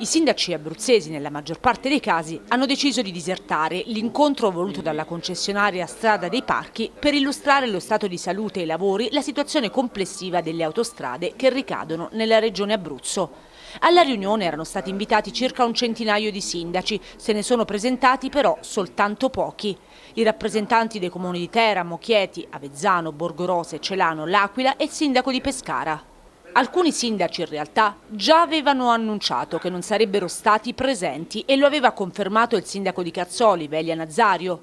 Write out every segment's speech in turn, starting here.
I sindaci abruzzesi, nella maggior parte dei casi, hanno deciso di disertare l'incontro voluto dalla concessionaria Strada dei Parchi per illustrare lo stato di salute e i lavori, la situazione complessiva delle autostrade che ricadono nella regione Abruzzo. Alla riunione erano stati invitati circa un centinaio di sindaci, se ne sono presentati però soltanto pochi. I rappresentanti dei comuni di Teramo, Chieti, Avezzano, Borgorose, Celano, L'Aquila e il sindaco di Pescara. Alcuni sindaci in realtà già avevano annunciato che non sarebbero stati presenti e lo aveva confermato il sindaco di Cazzoli, Velia Nazario.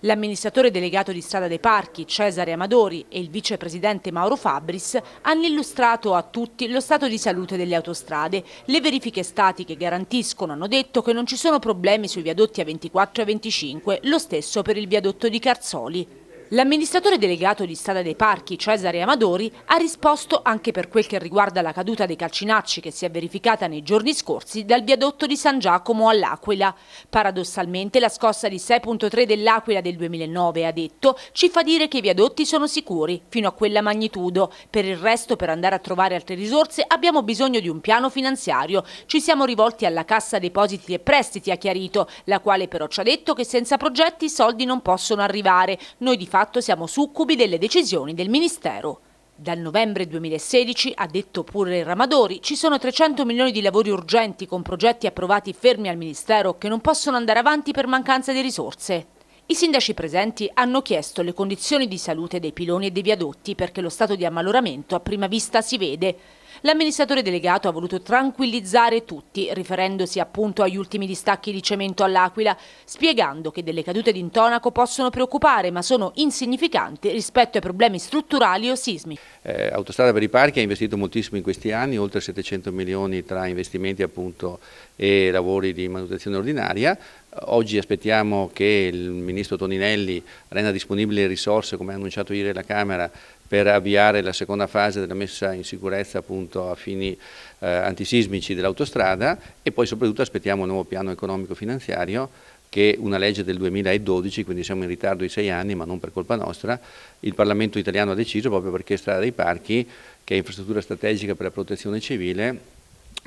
L'amministratore delegato di Strada dei Parchi, Cesare Amadori, e il vicepresidente Mauro Fabris hanno illustrato a tutti lo stato di salute delle autostrade. Le verifiche statiche garantiscono, hanno detto, che non ci sono problemi sui viadotti A24 e A25, lo stesso per il viadotto di Carzoli. L'amministratore delegato di Strada dei Parchi, Cesare Amadori, ha risposto anche per quel che riguarda la caduta dei calcinacci che si è verificata nei giorni scorsi dal viadotto di San Giacomo all'Aquila. Paradossalmente la scossa di 6.3 dell'Aquila del 2009, ha detto, ci fa dire che i viadotti sono sicuri, fino a quella magnitudo. Per il resto, per andare a trovare altre risorse, abbiamo bisogno di un piano finanziario. Ci siamo rivolti alla Cassa Depositi e Prestiti, ha chiarito, la quale però ci ha detto che senza progetti i soldi non possono arrivare. Noi di fatto siamo succubi delle decisioni del Ministero. Dal novembre 2016, ha detto pure Ramadori, ci sono 300 milioni di lavori urgenti con progetti approvati fermi al Ministero che non possono andare avanti per mancanza di risorse. I sindaci presenti hanno chiesto le condizioni di salute dei piloni e dei viadotti perché lo stato di ammaloramento a prima vista si vede. L'amministratore delegato ha voluto tranquillizzare tutti, riferendosi appunto agli ultimi distacchi di cemento all'Aquila, spiegando che delle cadute d'intonaco possono preoccupare ma sono insignificanti rispetto ai problemi strutturali o sismici. Eh, Autostrada per i Parchi ha investito moltissimo in questi anni, oltre 700 milioni tra investimenti appunto e lavori di manutenzione ordinaria. Oggi aspettiamo che il Ministro Toninelli renda disponibili le risorse, come ha annunciato ieri la Camera, per avviare la seconda fase della messa in sicurezza appunto a fini eh, antisismici dell'autostrada e poi soprattutto aspettiamo un nuovo piano economico-finanziario che una legge del 2012, quindi siamo in ritardo di sei anni, ma non per colpa nostra, il Parlamento italiano ha deciso proprio perché Strada dei Parchi, che è infrastruttura strategica per la protezione civile,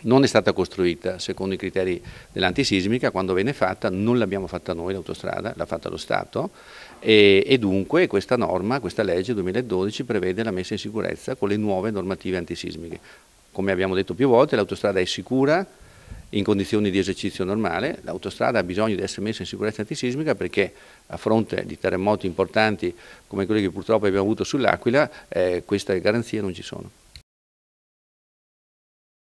non è stata costruita secondo i criteri dell'antisismica, quando venne fatta non l'abbiamo fatta noi l'autostrada, l'ha fatta lo Stato e, e, dunque questa norma, questa legge 2012 prevede la messa in sicurezza con le nuove normative antisismiche. Come abbiamo detto più volte l'autostrada è sicura in condizioni di esercizio normale, l'autostrada ha bisogno di essere messa in sicurezza antisismica perché a fronte di terremoti importanti come quelli che purtroppo abbiamo avuto sull'Aquila eh, queste garanzie non ci sono.